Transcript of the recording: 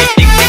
You.